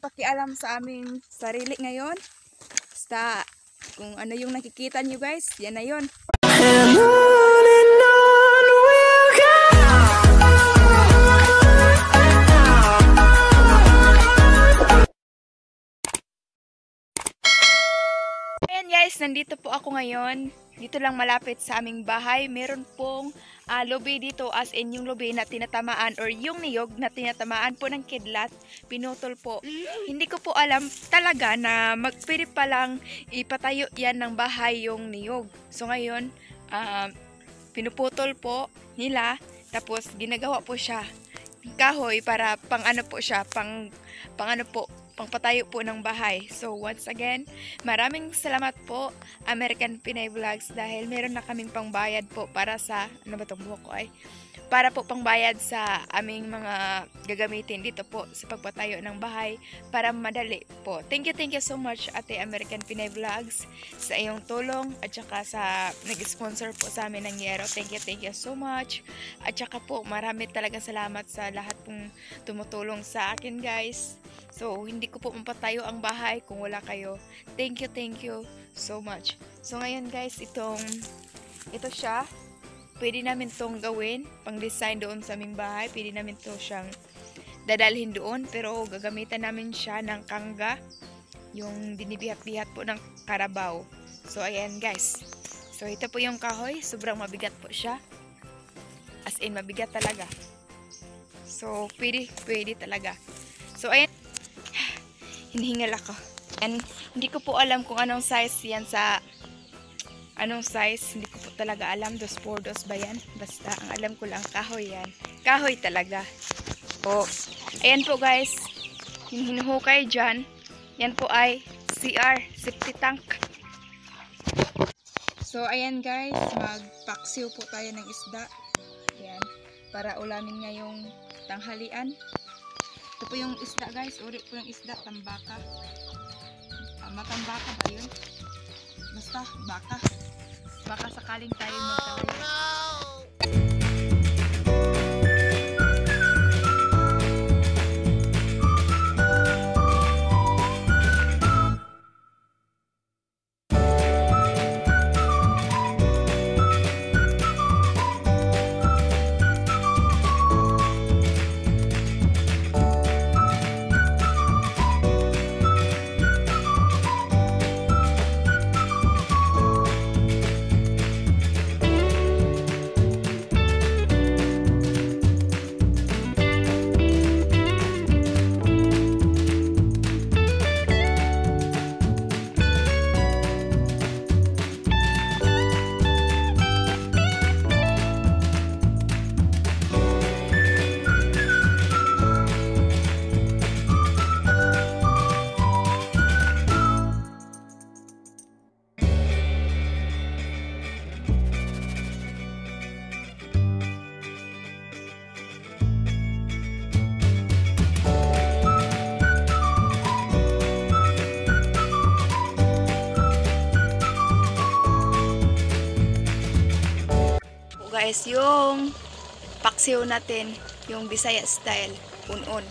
pakialam sa aming sarili ngayon. Basta kung ano yung nakikita nyo guys, yan na yun. And guys, nandito po ako ngayon. Dito lang malapit sa aming bahay. Meron pong ah, lobby dito as in yung lobby na tinatamaan or yung niyog na tinatamaan po ng kidlat. Pinutol po. Hindi ko po alam talaga na magpili pa lang ipatayo yan ng bahay yung niyog. So ngayon, ah, pinuputol po nila. Tapos ginagawa po siya kahoy para pang ano po siya, pang, pang ano po, pangpatayo po ng bahay. So once again, maraming salamat po American Pinay Vlogs dahil meron na kaming pangbayad po para sa, ano ba itong buhok ko ay, para po pangbayad sa aming mga gagamitin dito po sa pagpatayo ng bahay para madali po. Thank you, thank you so much Ate American Pinay Vlogs sa iyong tulong at saka sa nag-sponsor po sa amin ng Yero. Thank you, thank you so much. At saka po marami talaga salamat sa lahat pong tumutulong sa akin guys. So, hindi ko po mapatayo ang bahay kung wala kayo. Thank you, thank you so much. So, ngayon guys, itong, ito siya. Pwede namin tong gawin, pang design doon sa aming bahay. Pwede namin to siyang dadalhin doon. Pero gagamitan namin siya ng kangga. Yung binibihat-bihat po ng karabaw. So, ayan guys. So, ito po yung kahoy. Sobrang mabigat po siya. As in, mabigat talaga. So, pwede, pwede talaga. So, ayan. Hinihingal ako. And hindi ko po alam kung anong size yan sa anong size. Hindi ko po talaga alam. Dos por dos ba yan? Basta, ang alam ko lang, kahoy yan. Kahoy talaga. O, ayan po guys. Yung hinuhukay dyan, yan po ay CR, septic tank. So, ayan guys, magpaksiw po tayo ng isda. Ayan, para ulamin ngayong tanghalian. Ito po yung isda guys, uri po yung isda, tambaka. Ah, matambaka ba yun? Basta, baka. Baka sakaling tayo magtalayo. Guys, yung paksiw natin, yung Bisaya style, unon.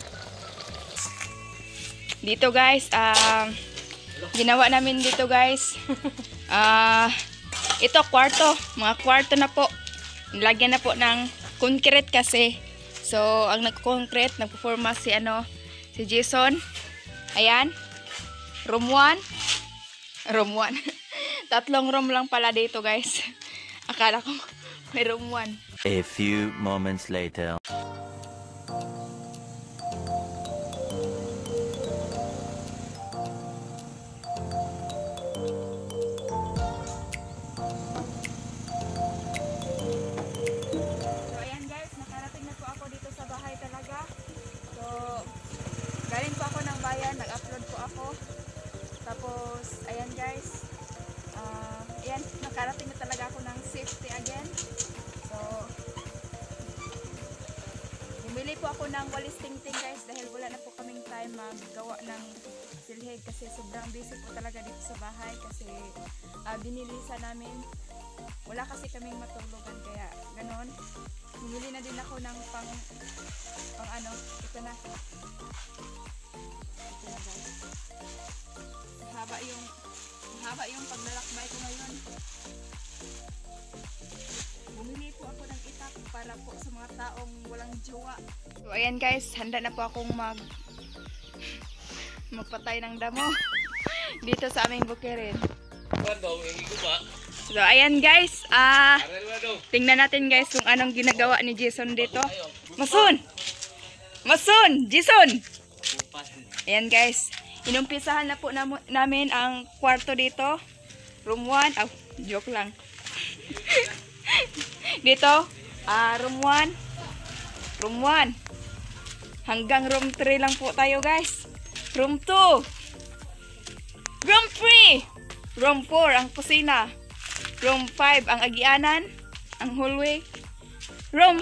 Dito guys, ah ginawa namin dito guys. Ah ito kwarto, mga kwarto na po. Nilagyan na po ng concrete kasi. So, ang nagko-concrete, nagpo-forma si ano, si Jason. Ayan. Room 1. Room 1. Tatlong room lang pala dito guys. Akala ko may room 1. A few moments later. kasi sobrang busy po talaga dito sa bahay kasi uh, binilisan namin. Wala kasi kaming matulugan kaya ganon. Bumili na din ako ng pang, pang ano, ito na. Ito na guys. Mahaba yung, mahaba yung paglalakbay ko ngayon. Bumili po ako ng itak para po sa mga taong walang jowa. So ayan guys, handa na po akong mag magpatay ng damo dito sa aming bukirin. So ayan guys, ah tingnan natin guys kung anong ginagawa ni Jason dito. Mason! Mason! Jason! Ayan guys, inumpisahan na po namin ang kwarto dito. Room 1. Oh, joke lang. dito, ah room 1. Room 1. Hanggang room 3 lang po tayo guys. Room 2. Room 3. Room 4 ang kusina. Room 5 ang agianan. Ang hallway. Room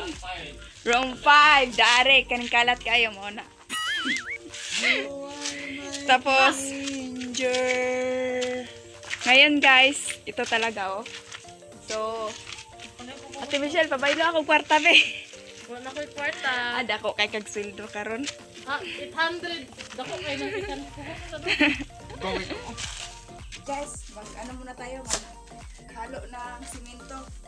Room 5. Dari, kaning kalat kayo mo na. Tapos, ngayon guys, ito talaga oh. So, Ate Michelle, pabaylo ako kwarta be. Wala ko'y kwarta. Ada ko kay kag sweldo karon. Ah, 800. Dako kayo ng ikan. Guys, mag ano muna tayo, mag halo ng simento.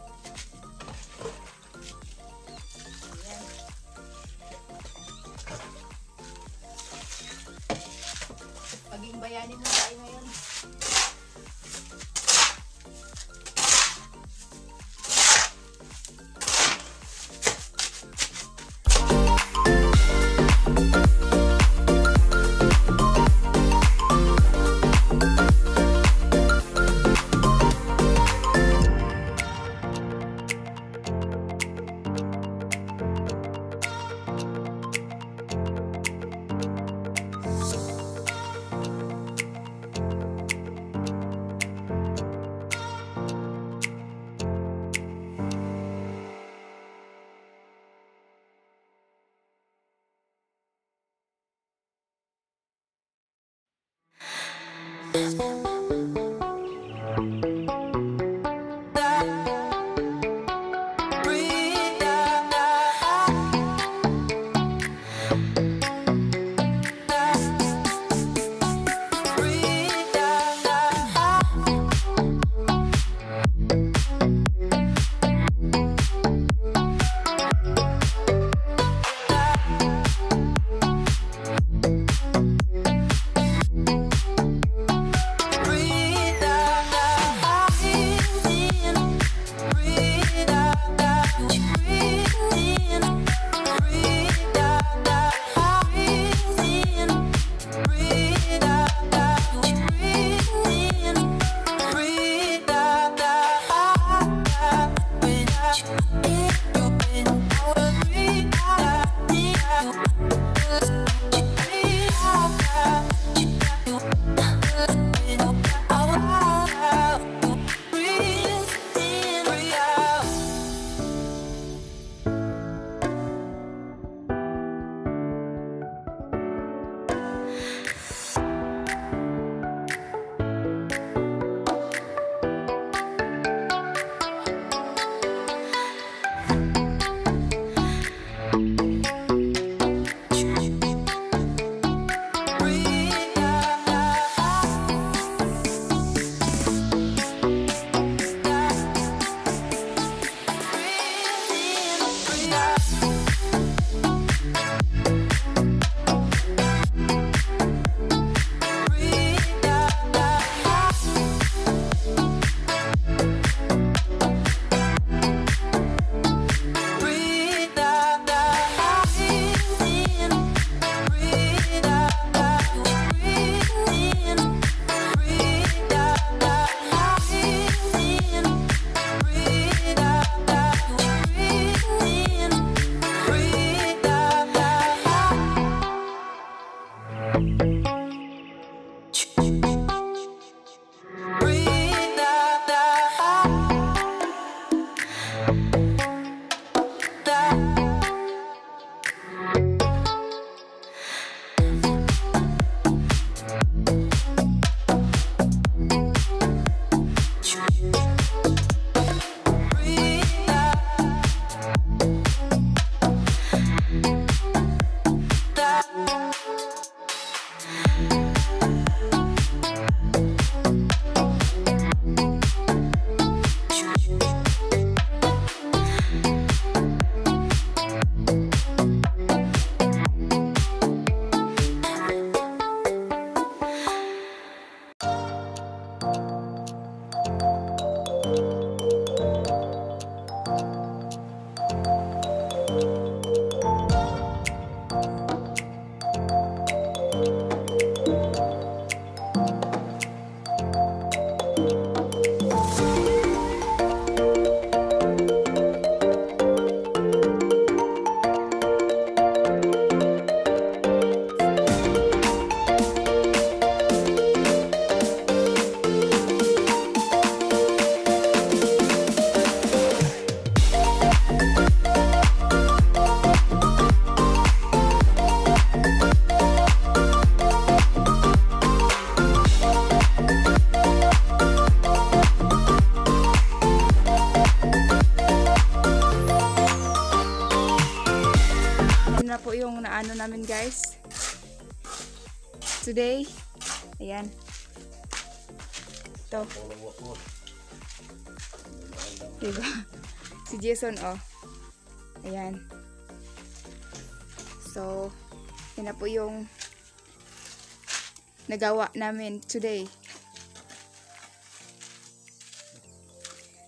Diba? Si Jason, oh. Ayan. So, yun na po yung nagawa namin today.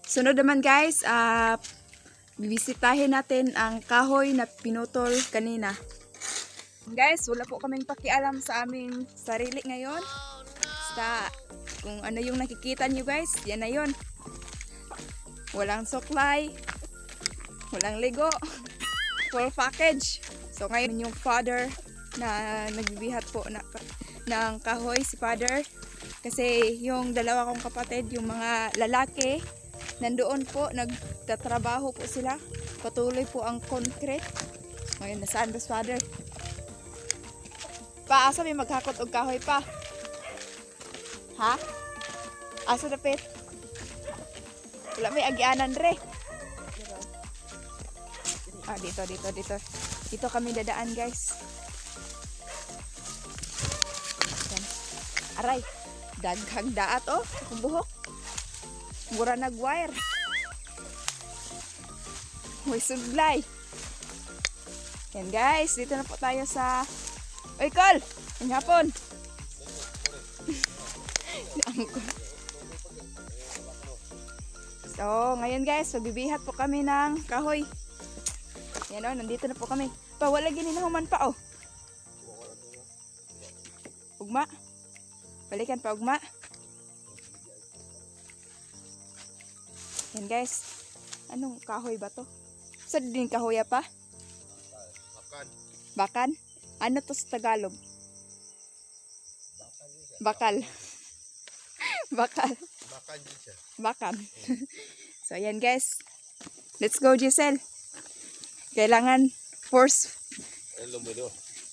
Sunod naman guys, ah bibisitahin natin ang kahoy na pinutol kanina. Guys, wala po kaming pakialam sa aming sarili ngayon. Basta, kung ano yung nakikita nyo guys, yan na yun. Walang supply, walang ligo, full package. So ngayon yung father na nagbibihat po na, ng kahoy, si father. Kasi yung dalawa kong kapatid, yung mga lalaki, nandoon po, nagtatrabaho po sila. Patuloy po ang concrete. Ngayon, nasaan ba si father? Pa, asa may maghakot og kahoy pa? Ha? Asa dapit? Wala may agianan re. Ah, dito, dito, dito. Dito kami dadaan, guys. Yan. Aray, daghang daat oh, kung buhok. Mura nag-wire. May sublay. Yan guys, dito na po tayo sa... Uy, Col! Ang hapon! So, ngayon guys, magbibihat po kami ng kahoy. Yan o, nandito na po kami. Pa, wala gininahuman pa oh. Ugma. Balikan pa, ugma. Yan guys. Anong kahoy ba to? Sa din kahoy pa? Bakan. Bakan? Ano to sa Tagalog? Bakal. Bakal. Bakan. so ayan guys. Let's go Giselle. Kailangan force.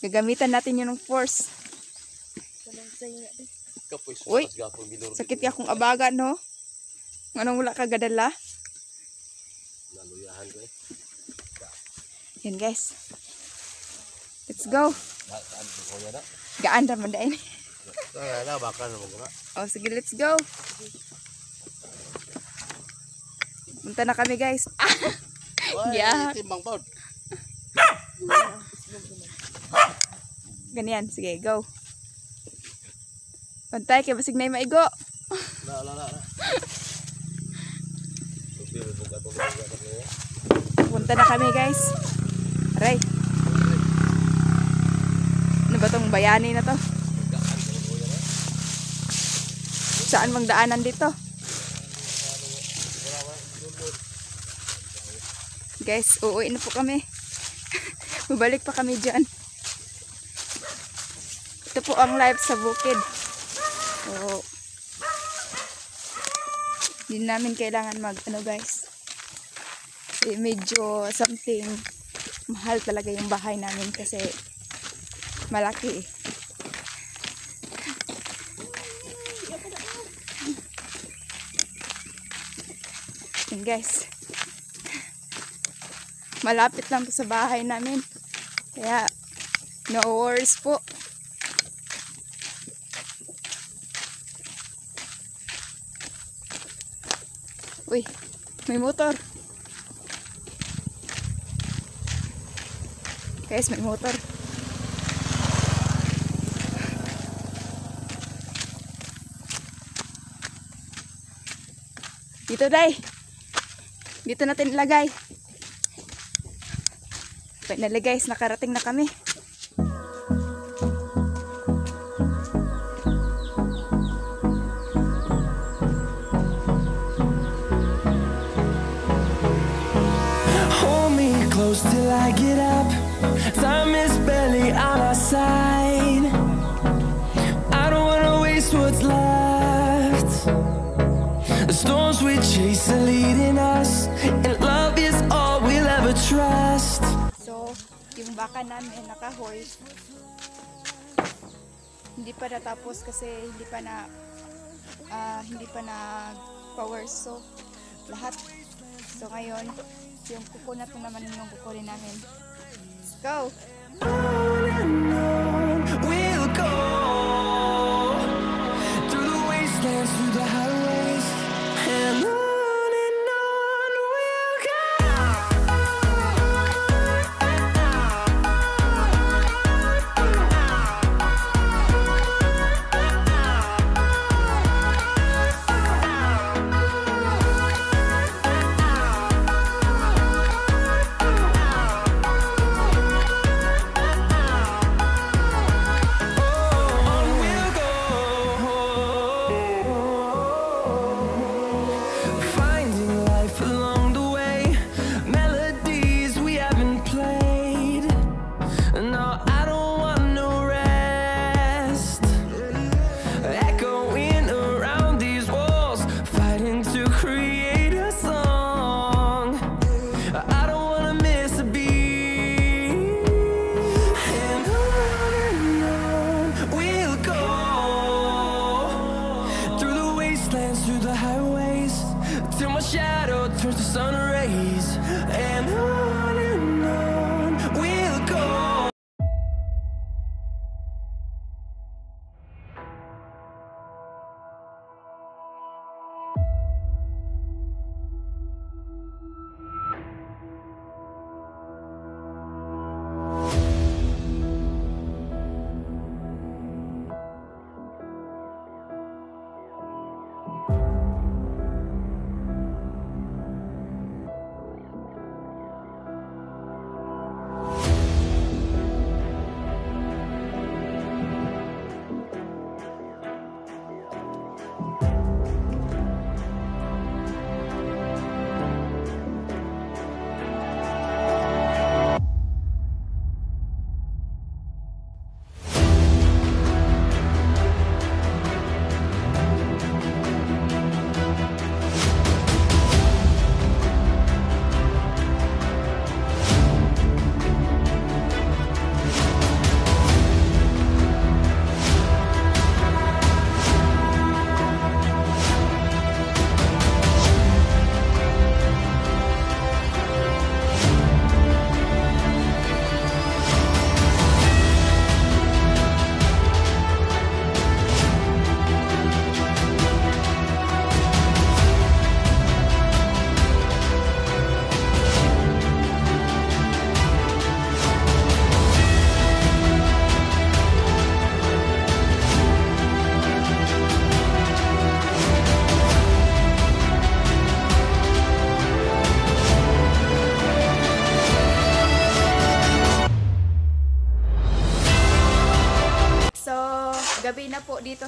Gagamitan natin yun ng force. Uy. Sakit ka kung abaga no? Anong wala ka gadala? Naluyahan ko eh. Yan guys. Let's go. Gaan naman dahil. Saan na baka na na. Oh, sige, let's go. Punta na kami, guys. Ah, Yeah. Timbang pod. ganyan. Sige, go. Pantay, kay basig na maigo. La la la. Punta na kami, guys. Aray. Ano ba tong bayani na to? Saan mang daanan dito? Guys, uuwi na po kami. Babalik pa kami dyan. Ito po ang life sa bukid. So, hindi namin kailangan mag, ano guys, eh, medyo something mahal talaga yung bahay namin kasi malaki eh. Guys. Malapit lang to sa bahay namin. Kaya no worries po. Uy, may motor. Guys, may motor. Dito, Day. Dito natin ilagay. Finally guys, nakarating na kami. Hold me close till I get up. Time is barely on our side. I don't wanna waste what's left. The storms we chase are leading us, yung baka namin nakahoy. Hindi pa natapos kasi hindi pa na ah, hindi pa na power so lahat. So ngayon, yung coconut na naman yung kukunin namin. Let's go! On and sun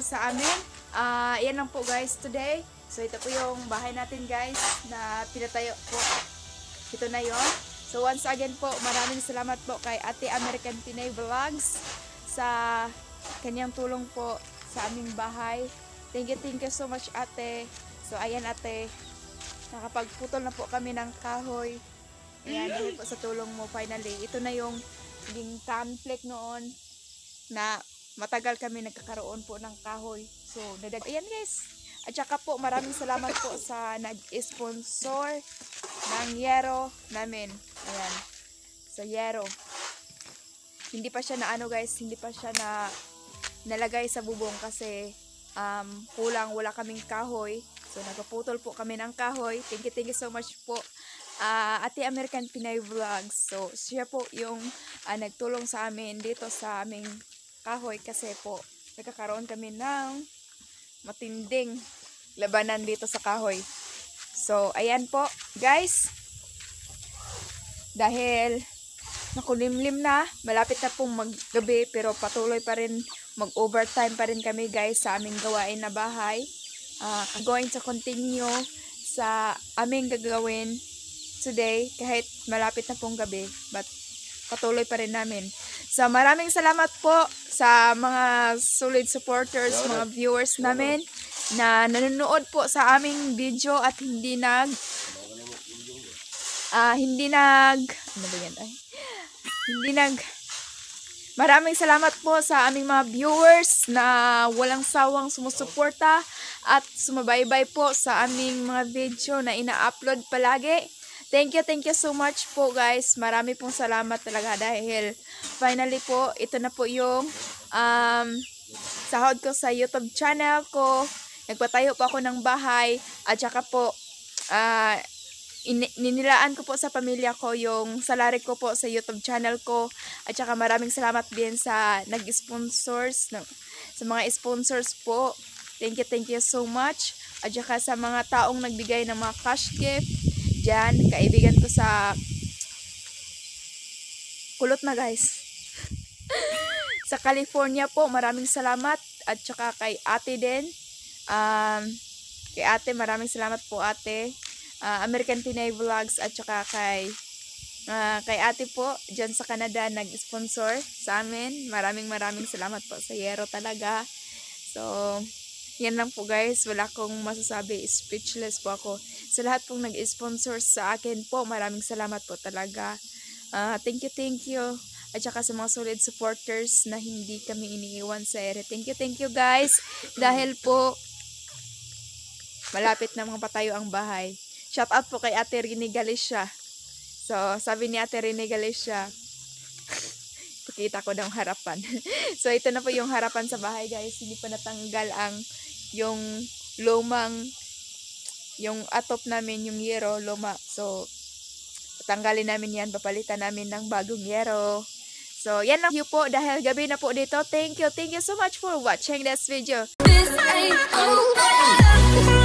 sa amin. Ah, yan lang po guys today. So, ito po yung bahay natin guys na pinatayo po. Ito na yon. So, once again po, maraming salamat po kay Ate American Pinay Vlogs sa kanyang tulong po sa aming bahay. Thank you, thank you so much ate. So, ayan ate, nakapagputol na po kami ng kahoy. Ayan, dahil po sa tulong mo finally. Ito na yung naging conflict noon na matagal kami nagkakaroon po ng kahoy. So, nadag... Ayan guys. At saka po, maraming salamat po sa nag-sponsor ng yero namin. Ayan. Sa yero. Hindi pa siya na ano guys, hindi pa siya na nalagay sa bubong kasi um, kulang, wala kaming kahoy. So, nagpaputol po kami ng kahoy. Thank you, thank you so much po. Ah, Ate American Pinay Vlogs. So, siya po yung ah, nagtulong sa amin dito sa aming kahoy kasi po nagkakaroon kami ng matinding labanan dito sa kahoy. So, ayan po, guys. Dahil nakulimlim na, malapit na pong maggabi pero patuloy pa rin mag-overtime pa rin kami guys sa aming gawain na bahay. Ah, going to continue sa aming gagawin today kahit malapit na pong gabi but patuloy pa rin namin. So maraming salamat po sa mga solid supporters, mga viewers namin na nanonood po sa aming video at hindi nag ah hindi nag ano ba yan ay hindi nag Maraming salamat po sa aming mga viewers na walang sawang sumusuporta at sumabaybay po sa aming mga video na ina-upload palagi. Thank you, thank you so much po guys. Marami pong salamat talaga dahil finally po, ito na po yung um, sahod ko sa YouTube channel ko. Nagpatayo po ako ng bahay at saka po ini- ninilaan ko po sa pamilya ko yung salary ko po sa YouTube channel ko at saka maraming salamat din sa nag-sponsors sa mga sponsors po thank you thank you so much at saka sa mga taong nagbigay ng mga cash gift dyan kaibigan ko sa kulot na guys. Sa California po maraming salamat. At saka kay ate din. Um, kay ate maraming salamat po ate. Ah, American Pinay Vlogs at saka kay ah, kay ate po dyan sa Canada nag-sponsor sa amin. Maraming maraming salamat po. Sa Yero talaga. So, yan lang po guys. Wala akong masasabi. Speechless po ako. Sa lahat pong nag-sponsor sa akin po, maraming salamat po talaga. Ah, thank you, thank you. At saka sa mga solid supporters na hindi kami iniiwan sa ere. Thank you, thank you guys. Dahil po, malapit na mga patayo ang bahay. Shout out po kay Ate Rini Galicia. So, sabi ni Ate Rini Galicia, pakita ko ang harapan. so, ito na po yung harapan sa bahay, guys. Hindi pa natanggal ang yung lumang yung atop namin, yung yero, luma. So, tatanggalin namin yan. Papalitan namin ng bagong yero. So, yan lang po dahil gabi na po dito. Thank you. Thank you so much for watching this video. This ain't over.